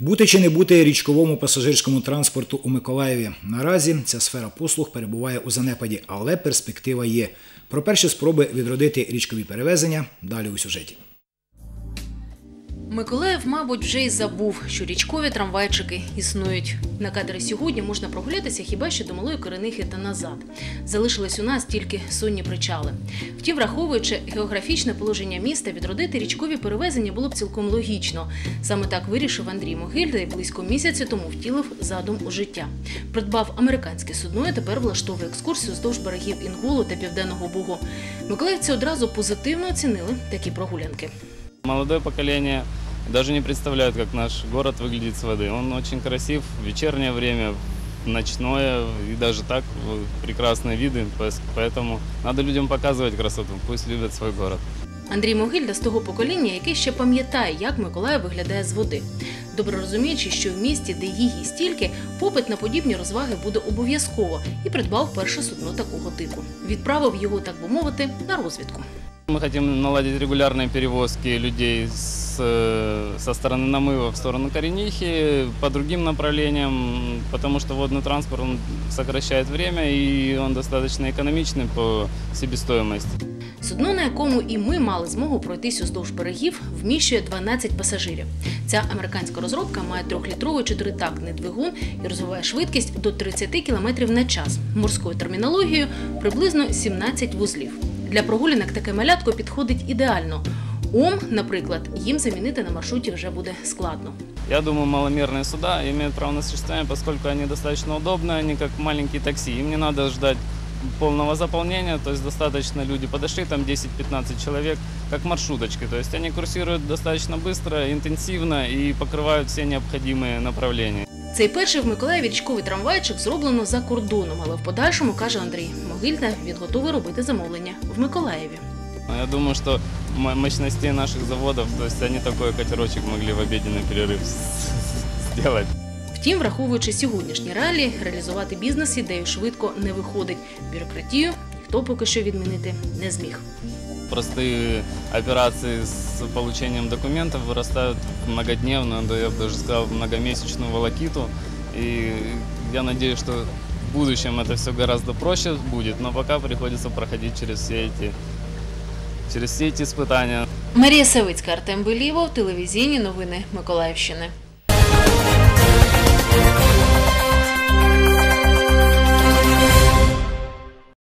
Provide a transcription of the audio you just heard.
Бути чи не бути річковому пасажирському транспорту у Миколаєві. Наразі ця сфера послуг перебуває у занепаді, але перспектива є. Про перші спроби відродити річкові перевезення далі у сюжеті. Миколаїв, мабуть, вже й забув, що річкові трамвайчики існують. На кадрі сьогодні можна прогулятися хіба що до малої коренихи та назад. Залишились у нас тільки сонні причали. Втім, враховуючи географічне положення міста, відродити річкові перевезення було б цілком логічно. Саме так вирішив Андрій Могильда і близько місяця тому втілив задум у життя. Придбав американське судно і тепер влаштовує екскурсію вздовж берегів Інгулу та Південного Бугу. Миколаївці одразу позитивно оцінили такі прогулянки. Молодое поколение даже не представляет, как наш город выглядит с воды. Он очень красив в вечернее время, в ночное и даже так в прекрасные виды. Пос- Поэтому надо людям показывать красоту, пусть любят свой город. Андрій Могильда з того покоління, яке ще пам'ятає, як Миколаїв виглядає з води. Добре розуміючи, що в місті, де її стільки, попит на подібні розваги буде обов'язково і придбав перше судно такого типу. Відправив його, так би мовити, на розвідку. Мы хотим наладить регулярные перевозки людей с, э, со стороны Намыва в сторону Коренихи по другим направлениям, потому что водный транспорт он сокращает время и он достаточно экономичный по себестоимости. Судно, на якому і ми мали змогу пройтись уздовж берегів, вміщує 12 пасажирів. Ця американська розробка має трьохлітровий чотиритактний двигун і розвиває швидкість до 30 км на час. Морською термінологією приблизно 17 вузлів. Для прогулянок таке малятко підходить ідеально. Ом, наприклад, їм замінити на маршруті вже буде складно. Я думаю, маломерные суда имеют право на существование, поскольку они достаточно удобны, они как маленькие такси. Им не надо ждать полного заполнения, то есть достаточно люди подошли, там 10-15 человек, как маршруточки. То есть они курсируют достаточно быстро, интенсивно и покрывают все необходимые направления. Цей перший в Миколаєві річковий трамвайчик зроблено за кордоном, але в подальшому каже Андрій Могильда, він готовий робити замовлення в Миколаєві. Я думаю, что м- мощностей наших заводов, то есть они такой катерочек могли в обеденный перерыв с- сделать. Втім, враховуючи сьогоднішні реалії, реалізувати бізнес-ідею швидко не виходить. Бюрократію ніхто поки що відмінити не зміг Простые операции с получением документов вырастают в многодневную, да я бы даже сказал, в многомесячную волокиту. И я надеюсь, что в будущем это все гораздо проще будет, но пока приходится проходить через все эти, через все эти испытания. Марія Савицька, Артем Белівов, телевізійні новини Миколаївщини.